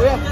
不要